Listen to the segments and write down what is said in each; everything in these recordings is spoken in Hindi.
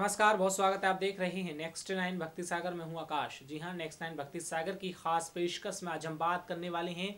नमस्कार, बहुत स्वागत है आप देख रहे हैं नेक्स्ट नाइन भक्ति सागर। में हूँ आकाश। जी हाँ नेक्स्ट नाइन भक्ति सागर की खास पेशकश में आज हम बात करने वाले हैं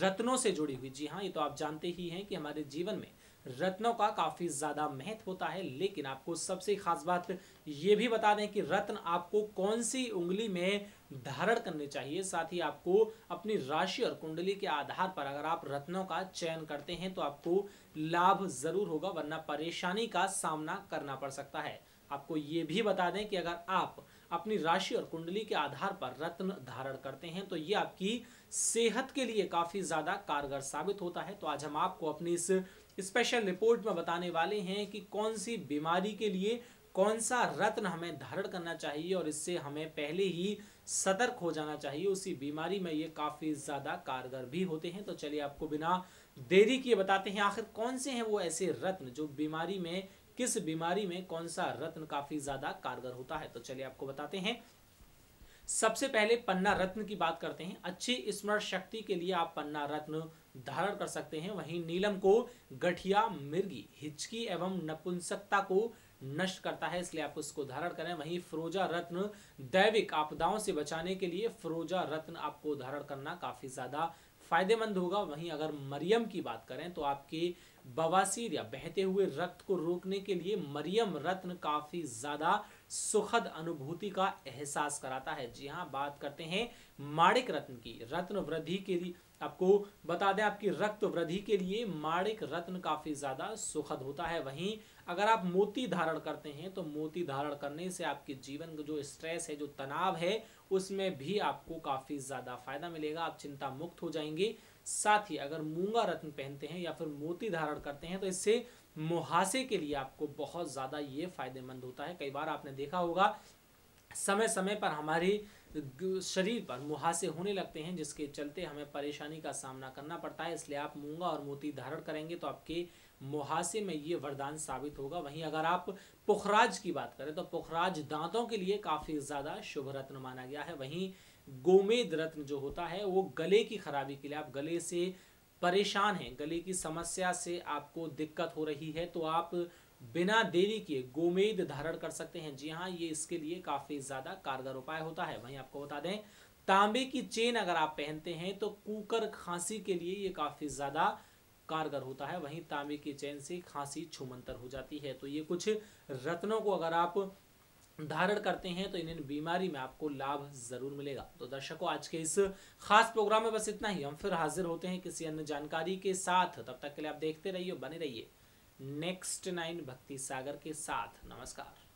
रत्नों से जुड़ी हुई। जी हाँ ये तो आप जानते ही हैं कि हमारे जीवन में रत्नों का काफ़ी ज़्यादा महत्व होता है, लेकिन आपको सबसे खास बात ये भी बता दें कि रत्न आपको कौन सी उंगली में धारण करने चाहिए? साथ ही आपको अपनी राशि और कुंडली के आधार पर अगर आप रत्नों का चयन करते हैं तो आपको लाभ ज़रूर होगा, वरना परेशानी का सामना करना पड़ सकता है। आपको ये भी बता दें कि अगर आप अपनी राशि और कुंडली के आधार पर रत्न धारण करते हैं तो ये आपकी सेहत के लिए काफ़ी ज़्यादा कारगर साबित होता है। तो आज हम आपको अपनी इस स्पेशल रिपोर्ट में बताने वाले हैं कि कौन सी बीमारी के लिए कौन सा रत्न हमें धारण करना चाहिए और इससे हमें पहले ही सतर्क हो जाना चाहिए। उसी बीमारी में ये काफ़ी ज़्यादा कारगर भी होते हैं। तो चलिए आपको बिना देरी किए बताते हैं, आखिर कौन से हैं वो ऐसे रत्न जो बीमारी में, किस बीमारी में कौन सा रत्न काफ़ी ज़्यादा कारगर होता है? तो चलिए आपको बताते हैं। सबसे पहले पन्ना रत्न की बात करते हैं। अच्छी स्मरण शक्ति के लिए आप पन्ना रत्न धारण कर सकते हैं। वहीं नीलम को गठिया, मिर्गी, हिचकी एवं नपुंसकता को नष्ट करता है, इसलिए आप उसको धारण करें। वहीं फ्रोजा रत्न दैविक आपदाओं से बचाने के लिए फ्रोजा रत्न आपको धारण करना काफ़ी ज़्यादा फ़ायदेमंद होगा। वहीं अगर मरियम की बात करें तो आपके बवासीर या बहते हुए रक्त को रोकने के लिए मरियम रत्न काफ़ी ज़्यादा सुखद अनुभूति का एहसास कराता है। जी हाँ बात करते हैं माणिक रत्न की। रत्न वृद्धि के लिए आपको बता दें, आपकी रक्त वृद्धि के लिए माणिक रत्न काफ़ी ज़्यादा सुखद होता है। वहीं अगर आप मोती धारण करते हैं तो मोती धारण करने से आपके जीवन का जो स्ट्रेस है, जो तनाव है, उसमें भी आपको काफ़ी ज़्यादा फ़ायदा मिलेगा। आप चिंता मुक्त हो जाएँगे। साथ ही अगर मूँगा रत्न पहनते हैं या फिर मोती धारण करते हैं तो इससे मुहासे के लिए आपको बहुत ज़्यादा ये फ़ायदेमंद होता है। कई बार आपने देखा होगा समय समय पर हमारे शरीर पर मुहासे होने लगते हैं, जिसके चलते हमें परेशानी का सामना करना पड़ता है। इसलिए आप मूँगा और मोती धारण करेंगे तो आपके मुहासे में ये वरदान साबित होगा। वहीं अगर आप पुखराज की बात करें तो पुखराज दांतों के लिए काफ़ी ज़्यादा शुभ रत्न माना गया है। वहीं गोमेद रत्न जो होता है, वो गले की खराबी के लिए, आप गले से परेशान हैं, गले की समस्या से आपको दिक्कत हो रही है तो आप बिना देरी किए गोमेद धारण कर सकते हैं। जी हाँ ये इसके लिए काफ़ी ज़्यादा कारगर उपाय होता है। वहीं आपको बता दें, तांबे की चेन अगर आप पहनते हैं तो कुकर खांसी के लिए ये काफ़ी ज़्यादा कारगर होता है। वहीं तांबे की चेन से खांसी छुमंतर हो जाती है। तो ये कुछ रत्नों को अगर आप धारण करते हैं तो इन बीमारी में आपको लाभ ज़रूर मिलेगा। तो दर्शकों, आज के इस खास प्रोग्राम में बस इतना ही। हम फिर हाजिर होते हैं किसी अन्य जानकारी के साथ। तब तक के लिए आप देखते रहिए, बने रहिए। नेक्स्ट नाइन भक्ति सागर के साथ। नमस्कार।